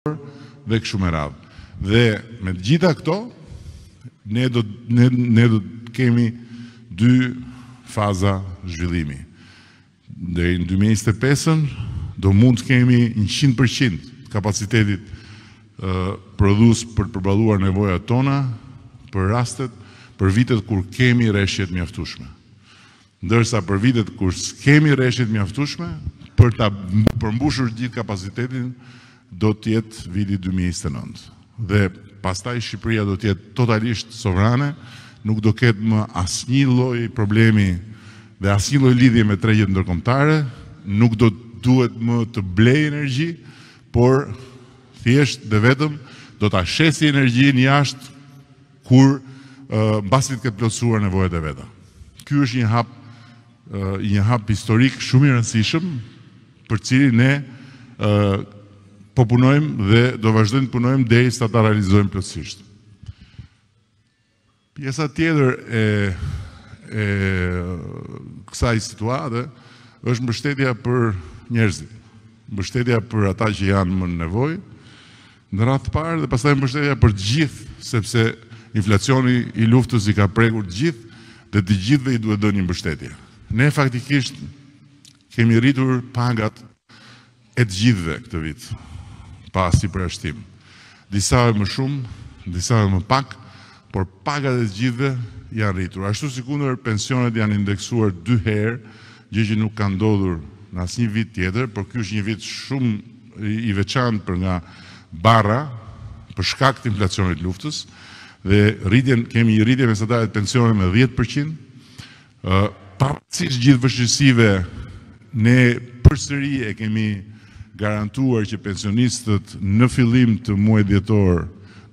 shkuar dhe kështu me radhë. Dhe me të gjitha këto ne do ne, ne do të kemi dy faza zhvillimi. Dhe në 2025-ën do mund të kemi 100% të kapacitetit uh, prodhues për të përballuar nevojat tona për rastet, për vitet kur kemi reshje të mjaftueshme. Ndërsa për vitet kur s'kemi reshje të mjaftueshme për ta përmbushur të gjithë kapacitetin do të jetë viti dy mijë e njëzet e nëntë. Dhe pastaj Shqipëria do të jetë totalisht sovrane, nuk do ketë më asnjë lloj problemi dhe asnjë lloj lidhje me tregjet ndërkombëtare, nuk do të duhet më të blejë energji, por thjesht dhe vetëm do ta shesi energjinë jashtë Kur mbasi të ketë plotësuar nevojat e veta. Ky është një hap një hap historik shumë i rëndësishëm për të cilin ne po punojmë dhe do vazhdojmë të punojmë derisa ta realizojmë plotësisht. Pjesa tjetër e e kësaj situate është mbështetja për njerëzit, mbështetja për ata që janë më në nevojë, Në radhë të parë dhe pastaj mbështetja për të gjithë, sepse inflacioni i luftës i ka prekur të gjithë dhe të gjithëve i duhet dhënë një mbështetje. Ne faktikisht kemi rritur pagat e të gjithëve këtë vit, pa asnjë përjashtim. Disave më shumë, disave më pak, Por pagat e të gjithëve janë rritur. Ashtu sikundër pensionet janë indeksuar dy herë, gjë që nuk ka ndodhur në asnjë vit tjetër, por ky është një vit shumë i veçantë për nga barra për shkak të inflacionit të luftës dhe rritjen kemi një rritje mesatare të pensioneve me 10%, Pavarësisht gjithë vështirësive, ne përsëri e kemi garantuar që pensionistët në fillim të muajit dhjetor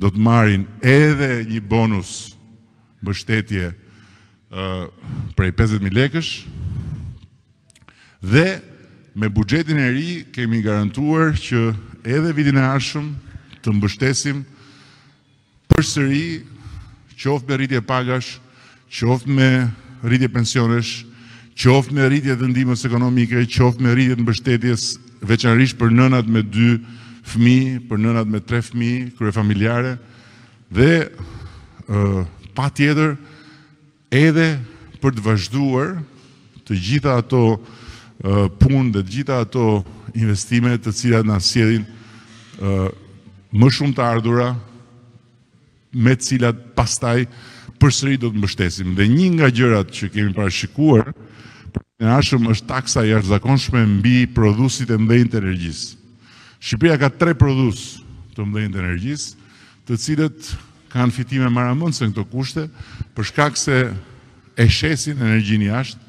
do të marrin edhe një bonus mbështetje prej 50.000 lekësh dhe me buxhetin e ri kemi garantuar që edhe vitin e ardhshëm të mbështesim Përsëri, qoftë me rritje pagash, qoftë me rritje pensionesh, qoftë me rritje të ndihmës ekonomike, qoftë me rritje të mbështetjes, veçanërisht për nënat me dy fëmijë, për nënat me tre fëmijë, kryefamiljare dhe patjetër Edhe për të vazhduar të gjitha ato punë dhe të gjitha ato investime të cilat na sjellin më shumë të ardhura me të cilat pastaj përsëri do të mbështesim. Dhe një nga gjërat që kemi parashikuar pra shembull është taksa e jashtëzakonshme mbi prodhuesit e mëdhenj të energjisë. Shqipëria ka tre prodhues të mëdhenj të energjisë, të cilët kanë fitime marramendëse në këto kushte, për shkak se e shesin energjinë jashtë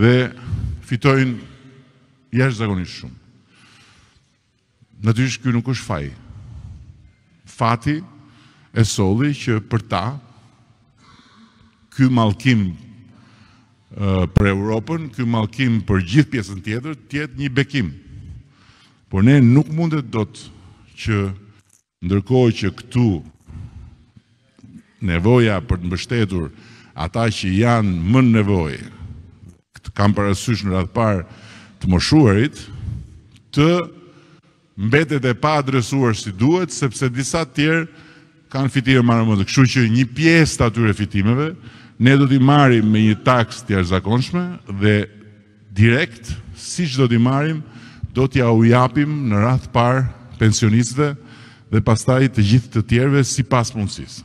dhe fitojnë jashtëzakonisht shumë. Natyrisht ky nuk është faj. Fati e solli që për ta ky mallkim për Europën, ky mallkim për gjithë pjesën tjetër, të jetë një bekim. Por ne nuk mundet dot që Ndërkohë që këtu nevoja për të mbështetur ata që janë më në nevojë, këtu kam parasysh në radhë të parë të moshuarit, të mbetet e paadresuar si duhet, sepse disa të tjerë kanë fitime marramendëse, kështu që një pjesë të atyre fitimeve, ne do t'i marrim me një taksë të jashtëzakonshme dhe direkt, siç do t'i marrim, do t'ua japim në radhë të parë pensionistëve dhe pastaj të gjithë të tjerëve sipas mundësisë.